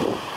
you